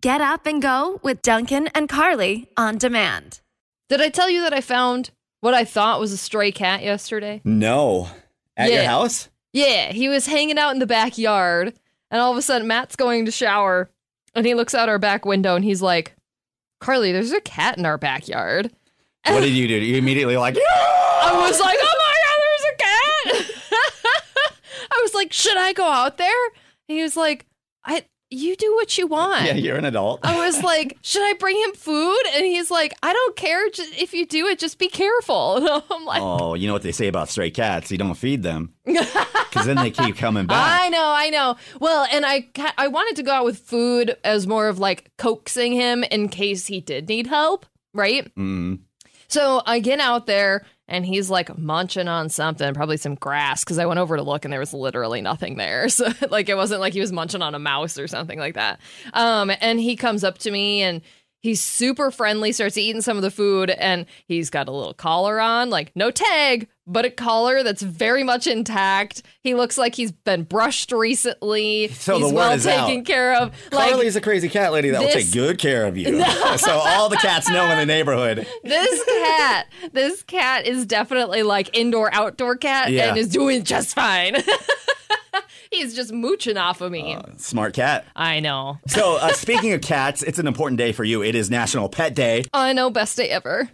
Get up and go with Duncan and Carly on demand. Did I tell you that I found what I thought was a stray cat yesterday? No. At your Yeah. house? Yeah, he was hanging out in the backyard, and all of a sudden, Matt's going to shower, and he looks out our back window and he's like, Carly, there's a cat in our backyard. What did you do? You immediately like, I was like, oh my god, there's a cat. I was like, should I go out there? And he was like, I you do what you want. yeah, you're an adult. I was like, should I bring him food? And he's like, I don't care. Just, if you do it, just be careful. And I'm like, Oh, you know what they say about stray cats? You don't feed them because then they keep coming back. I know, I know. Well, and I I wanted to go out with food as more of like coaxing him in case he did need help, right? Mm. So I get out there and he's like munching on something, probably some grass, because I went over to look and there was literally nothing there. So like it wasn't like he was munching on a mouse or something like that. Um, and he comes up to me and he's super friendly, starts eating some of the food, and he's got a little collar on, like no tag, but a collar that's very much intact. He looks like he's been brushed recently. So the he's word well is out. taken care of. Like Carly's a crazy cat lady that will take good care of you. so all the cats know in the neighborhood. this cat, this cat is definitely like indoor outdoor cat Yeah. and is doing just fine. He's just mooching off of me. Smart cat. I know. So uh, speaking of cats, it's an important day for you. It is National Pet Day. I know. Best day ever,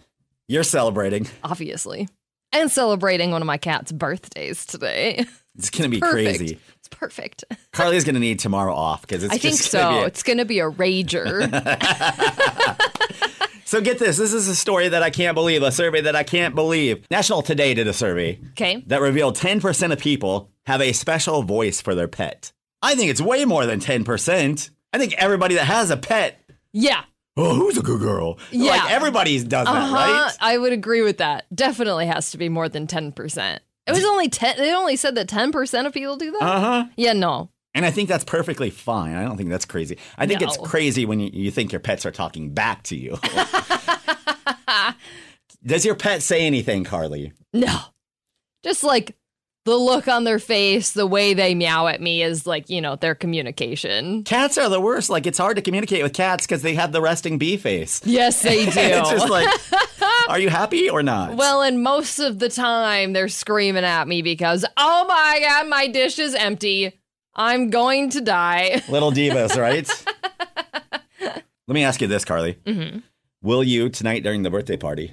You're celebrating. obviously. And celebrating one of my cat's birthdays today. It's gonna be Perfect. crazy. It's perfect. Carly's gonna need tomorrow off because it's I think gonna so. be a- It's going to be a rager. So get this. This is a story that I can't believe. A survey that I can't believe. National Today did a survey Okay. that revealed 10% of people have a special voice for their pet. I think it's way more than 10%. I think everybody that has a pet, Yeah. oh, who's a good girl? Yeah. Like everybody does that, Uh-huh. right? I would agree with that. Definitely has to be more than 10%. It was only 10 they only said that 10% of people do that? Uh huh. yeah, no. And I think that's perfectly fine. I don't think that's crazy. I think it's crazy when you, you think your pets are talking back to you. Does your pet say anything, Carly? No. Just like the look on their face, the way they meow at me is like, you know, their communication. Cats are the worst. Like, it's hard to communicate with cats because they have the resting bee face. Yes, they do. it's just like, are you happy or not? well, and most of the time they're screaming at me because, oh my God, my dish is empty. I'm going to die. little divas, right? Let me ask you this, Carly. Mm-hmm. Will you tonight during the birthday party?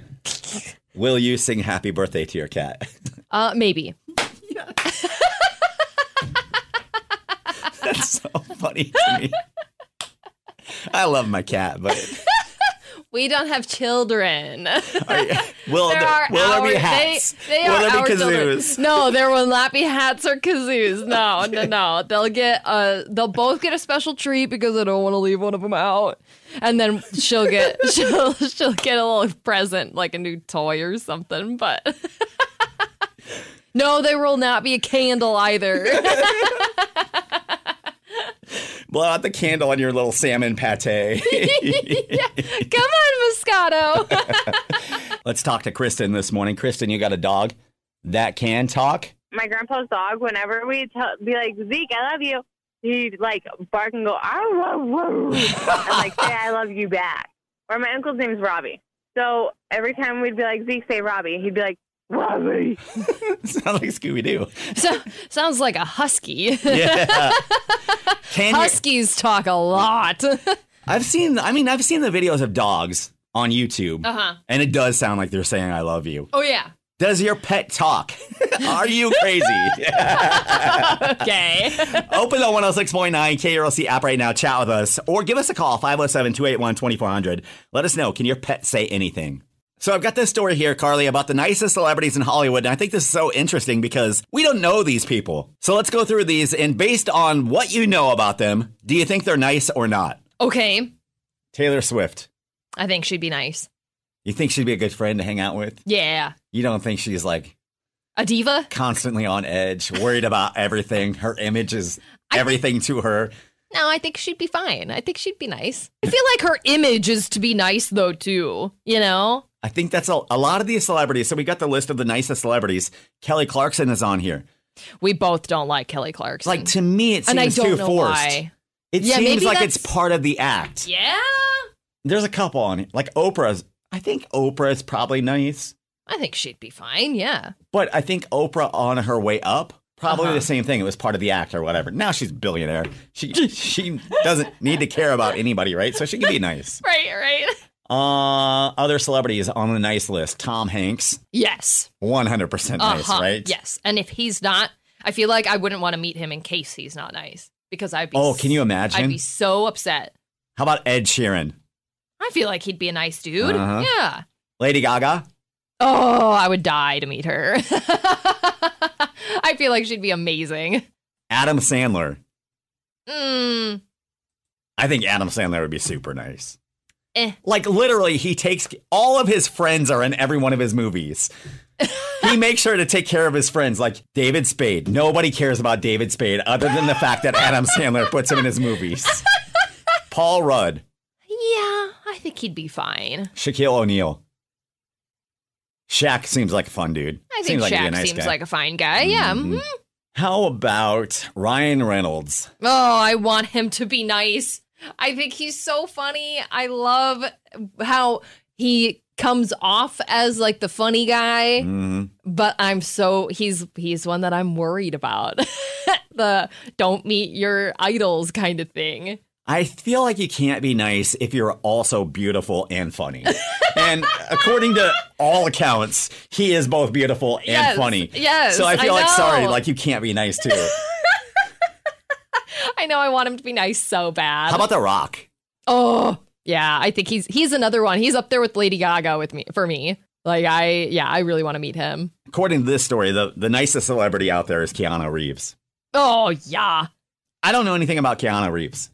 Will you sing happy birthday to your cat? Uh, maybe. That's so funny to me. I love my cat, but We don't have children. are you- will, There there, are will there be our- hats? They, they will are there our be kazoos? No, there will not be hats or kazoos. No, no, no. They'll get uh they'll both get a special treat because I don't want to leave one of them out. And then she'll get she'll she'll get a little present like a new toy or something, but No, there will not be a candle either. Blow out the candle on your little salmon pate. Come on, Moscato. Let's talk to Kristen this morning. Kristen, you got a dog that can talk? my grandpa's dog, whenever we tell, be like, Zeke, I love you, he'd like bark and go, I love you, and like say, I love you back. Or my uncle's name's Robbie. So every time we'd be like, Zeke, say Robbie, he'd be like, Robbie. Sounds like Scooby Doo. so, sounds like a husky. Yeah. Can you, Huskies talk a lot. I've seen. I mean, I've seen the videos of dogs on YouTube, Uh-huh. and it does sound like they're saying "I love you." Oh yeah. Does your pet talk? Are you crazy? Okay. Open the 106.9 KROC app right now. Chat with us or give us a call 507 281 2400. Let us know. Can your pet say anything? So I've got this story here, Carly, about the nicest celebrities in Hollywood. And I think this is so interesting because we don't know these people. So let's go through these. And based on what you know about them, do you think they're nice or not? okay. Taylor Swift. I think she'd be nice. You think she'd be a good friend to hang out with? Yeah. You don't think she's like A diva? constantly on edge, worried about everything. Her image is I think- everything to her. No, I think she'd be fine. I think she'd be nice. I feel like her image is to be nice though too. You know? I think that's a, a lot of these celebrities. So we got the list of the nicest celebrities. Kelly Clarkson is on here. We both don't like Kelly Clarkson. Like to me, it and I don't too know forced. why. It Yeah, seems like it's part of the act. Yeah. There's a couple on it. Like Oprah's. I think Oprah is probably nice, I think she'd be fine. Yeah. but I think Oprah on her way up. Probably Uh-huh. the same thing. It was part of the act or whatever. Now she's a billionaire. She she doesn't need to care about anybody, right? So she can be nice. Right, right. Uh, other celebrities on the nice list: Tom Hanks, Yes. one hundred percent nice, uh-huh. right? Yes. And if he's not, I feel like I wouldn't want to meet him in case he's not nice because I'd be Oh, can you imagine? I'd be so upset. How about Ed Sheeran, I feel like he'd be a nice dude. Uh-huh. Yeah. Lady Gaga? Oh, I would die to meet her. I feel like she'd be amazing. Adam Sandler. Mm, I think Adam Sandler would be super nice. Eh. Like literally, he takes all of his friends are in every one of his movies. he makes sure to take care of his friends, like David Spade. Nobody cares about David Spade other than the fact that Adam Sandler puts him in his movies. Paul Rudd, Yeah, I think he'd be fine. Shaquille O'Neal. Shaq seems like a fun dude. I think seems like Shaq a nice seems guy. like a fine guy. Yeah. Mhm. mhm. How about Ryan Reynolds? Oh, I want him to be nice. I think he's so funny. I love how he comes off as like the funny guy, Mhm. but I'm so he's he's one that I'm worried about. the don't meet your idols kind of thing. I feel like you can't be nice if you're also beautiful and funny. and according to all accounts, he is both beautiful and Yes, funny. yes, So I feel I like sorry, like you can't be nice too. I know I want him to be nice so bad. How about The Rock? Oh, yeah, I think he's he's another one. He's up there with Lady Gaga with me for me. Like I yeah, I really want to meet him. According to this story, the, the nicest celebrity out there is Keanu Reeves. Oh, yeah. I don't know anything about Keanu Reeves.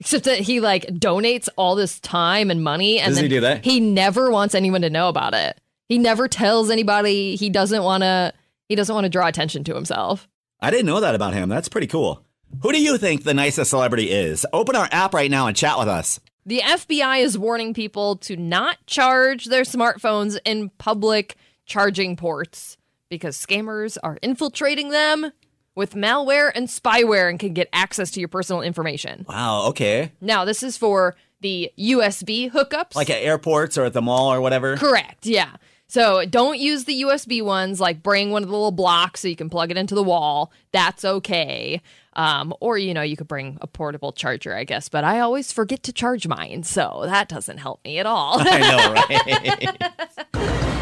Except that he like donates all this time and money and Does then he do that? he never wants anyone to know about it. He never tells anybody he doesn't want to he doesn't want to draw attention to himself. I didn't know that about him. That's pretty cool. Who do you think the nicest celebrity is? Open our app right now and chat with us. The FBI is warning people to not charge their smartphones in public charging ports because scammers are infiltrating them with malware and spyware and can get access to your personal information. Wow, okay. Now, this is for the USB hookups. Like at airports or at the mall or whatever. Correct, yeah. So don't use the USB ones, like bring one of the little blocks so you can plug it into the wall. That's okay. Um, or, you know, you could bring a portable charger, I guess, but I always forget to charge mine. So that doesn't help me at all. I know, right?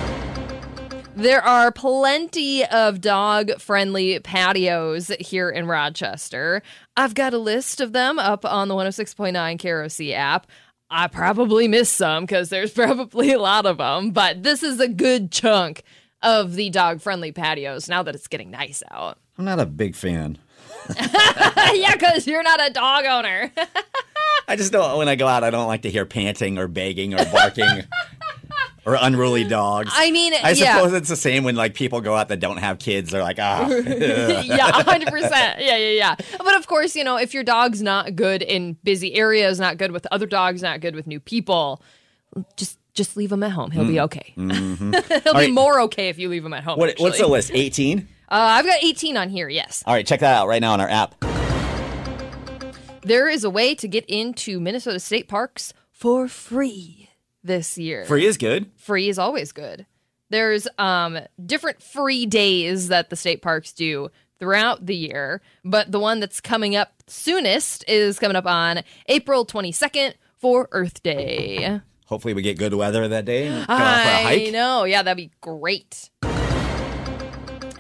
There are plenty of dog friendly patios here in Rochester. I've got a list of them up on the 106.9 KROC app. I probably missed some because there's probably a lot of them, but this is a good chunk of the dog friendly patios now that it's getting nice out. I'm not a big fan. Yeah, because you're not a dog owner. I just don't, when I go out, I don't like to hear panting or begging or barking or unruly dogs. I mean, I yeah. suppose it's the same when like people go out that don't have kids. They're like, ah, yeah, hundred percent. Yeah, yeah, yeah. But of course, you know, if your dog's not good in busy areas, not good with other dogs, not good with new people, just just leave him at home. He'll be okay. He'll be Mm. All right. more okay if you leave him at home. what, what's the list? 18? Uh, I've got eighteen on here. Yes, All right, check that out right now on our app. there is a way to get into Minnesota state parks for free this year. Free is good. free is always good. There's um different free days that the state parks do throughout the year, but the one that's coming up soonest is coming up on April 22nd for Earth Day. Hopefully, we get good weather that day. and Go out for a I hike. know. Yeah, that'd be great.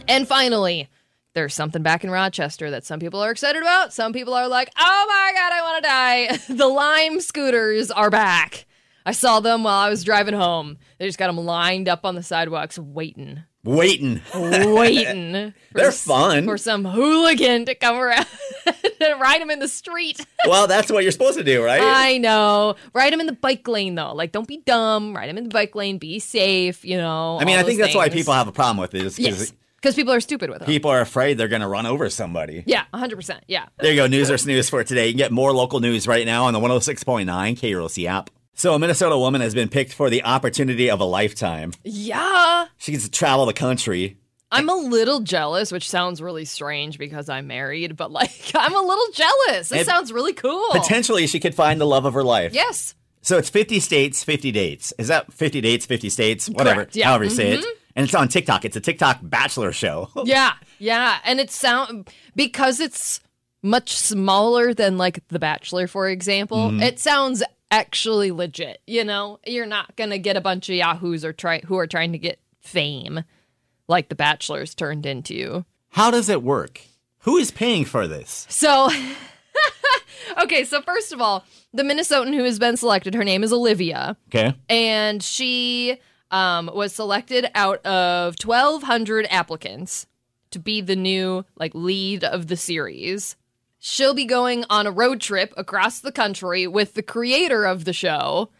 And finally, there's something back in Rochester that some people are excited about. Some people are like, oh my God, I want to die. The Lime scooters are back. I saw them while I was driving home. They just got them lined up on the sidewalks waiting. Waiting. Waiting. They're fun. For some hooligan to come around and ride them in the street. well, that's what you're supposed to do, right? I know. Ride them in the bike lane though. Like, don't be dumb. Ride them in the bike lane. Be safe. You know. I mean, I think that's why people have a problem with it. Is Yes, because people are stupid with them. people are afraid they're going to run over somebody. yeah, hundred percent. Yeah. There you go, news or snooze for today. You can get more local news right now on the 106.9 KROC app. So, a Minnesota woman has been picked for the opportunity of a lifetime. Yeah. She gets to travel the country I'm a little jealous, which sounds really strange because I'm married, but like I'm a little jealous. This It- sounds really cool. Potentially, she could find the love of her life. Yes. So it's 50 states, 50 dates. Is that 50 dates, 50 states? Whatever. Correct, yeah. Mm-hmm. However you say it. And it's on TikTok. It's a TikTok bachelor show. Yeah. Yeah. And it sound because it's much smaller than like The Bachelor, for example, Mm-hmm. it sounds actually legit. You know, you're not gonna get a bunch of yahoos or try who are trying to get fame like The Bachelor's turned into. How does it work? Who is paying for this? So, okay, so first of all, the Minnesotan who has been selected, her name is Olivia, Okay. and she um, was selected out of 1,200 applicants to be the new like lead of the series. She'll be going on a road trip across the country with the creator of the show,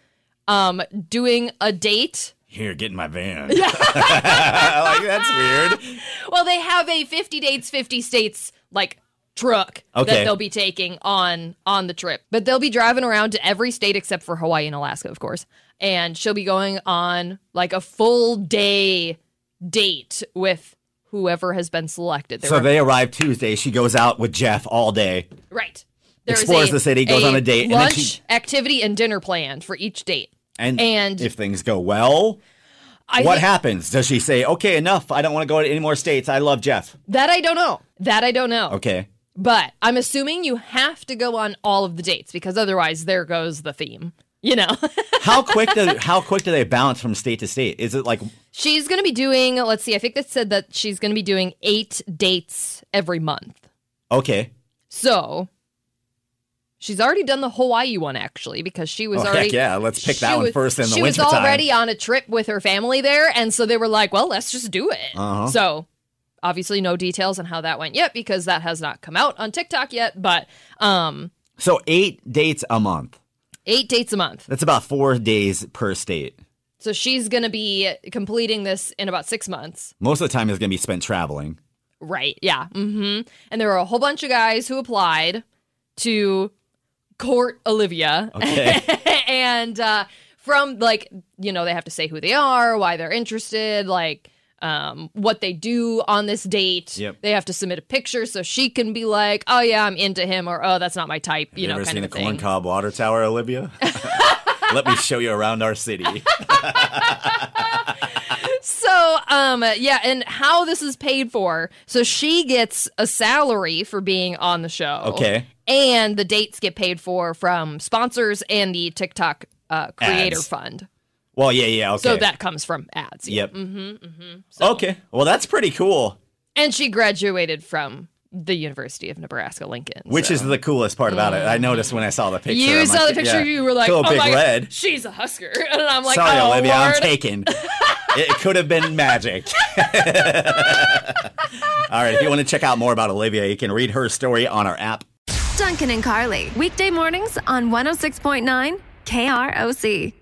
um, doing a date. Here, get in my van. Like, that's weird. Well, they have a 50 dates, 50 states like truck Okay. that they'll be taking on on the trip. But they'll be driving around to every state except for Hawaii and Alaska, of course. And she'll be going on like a full day date with whoever has been selected. There So they arrive Tuesday. She goes out with Jeff all day. right. There explores the city, goes on a date, and lunch, she- activity, and dinner planned for each date. And, And- if things go well, I what think- happens? Does she say, okay, enough. I don't want to go to any more states. I love Jeff. That I don't know. That I don't know. Okay. But I'm assuming you have to go on all of the dates because otherwise there goes the theme. You know. How quick do how quick do they bounce from state to state? Is it like she's going to be doing, let's see, I think that said that she's going to be doing 8 dates every month. okay? So, she's already done the Hawaii one actually because she was Oh, heck already yeah, let's pick that she one was- first in the She was already on a trip with her family there and so they were like, "Well, let's just do it." Uh-huh. So, obviously no details on how that went yet because that has not come out on TikTok yet, but um So eight dates a month. 8 dates a month. That's about four days per state. So she's going to be completing this in about 6 months. Most of the time is going to be spent traveling. Right. Yeah. Mm-hmm. And there were a whole bunch of guys who applied to court Olivia. Okay. and uh, from like, you know, they have to say who they are, why they're interested, like um, what they do on this date. Yep. They have to submit a picture so she can be like, oh, yeah, I'm into him, or oh, that's not my type, you, You, know, ever kind seen of a a thing. corn cob water tower, Olivia? Let me show you around our city. So, um, yeah, and how this is paid for. So she gets a salary for being on the show. Okay. And the dates get paid for from sponsors and the TikTok uh, creator Ads. fund. Well, yeah, yeah, okay. So that comes from ads. yeah. Yep. Mm-hmm, Okay. Well, that's pretty cool. And she graduated from the University of Nebraska Lincoln. Which so. is the coolest part about it. I noticed when I saw the picture. You I'm saw like, the picture, yeah, you were like, Cool "Oh big my God, she's a Husker," and I'm like, Sorry, "Oh Olivia, Lord. I'm taken. it could have been magic. All right, if you want to check out more about Olivia, you can read her story on our app. Duncan and Carly, weekday mornings on 106.9 KROC.